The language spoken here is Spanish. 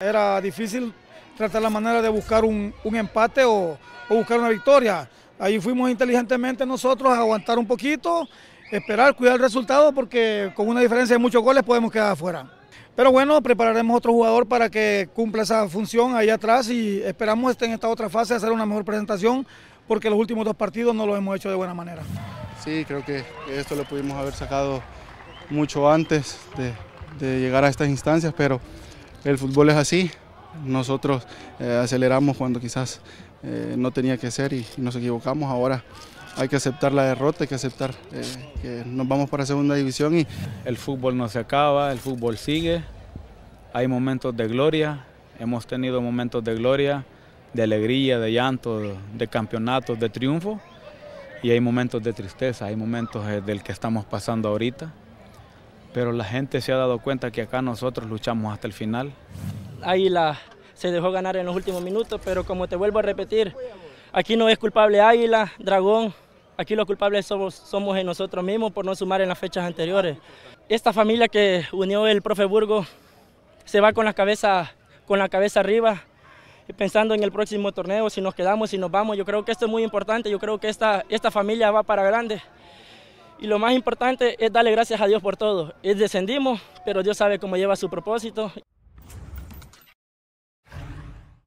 Era difícil tratar la manera de buscar un, un empate o, o, buscar una victoria. Ahí fuimos inteligentemente nosotros a aguantar un poquito, esperar, cuidar el resultado porque con una diferencia de muchos goles podemos quedar afuera. Pero bueno, prepararemos otro jugador para que cumpla esa función ahí atrás y esperamos en esta otra fase hacer una mejor presentación porque los últimos dos partidos no lo hemos hecho de buena manera. Sí, creo que esto lo pudimos haber sacado mucho antes de llegar a estas instancias, pero el fútbol es así, nosotros eh, aceleramos cuando quizás eh, no tenía que ser y, nos equivocamos, ahora hay que aceptar la derrota, hay que aceptar eh, que nos vamos para segunda división. y El fútbol no se acaba, el fútbol sigue, hay momentos de gloria, hemos tenido momentos de gloria, de alegría, de llanto, de campeonatos, de triunfo. Y hay momentos de tristeza, hay momentos del que estamos pasando ahorita pero la gente se ha dado cuenta que acá nosotros luchamos hasta el final. Águila se dejó ganar en los últimos minutos, pero como te vuelvo a repetir, aquí no es culpable Águila, Dragón, aquí los culpables somos, somos nosotros mismos por no sumar en las fechas anteriores. Esta familia que unió el profe Burgo se va con la cabeza, con la cabeza arriba, pensando en el próximo torneo, si nos quedamos, si nos vamos. Yo creo que esto es muy importante, yo creo que esta, esta familia va para grande. Y lo más importante es darle gracias a Dios por todo. Es descendimos, pero Dios sabe cómo lleva su propósito.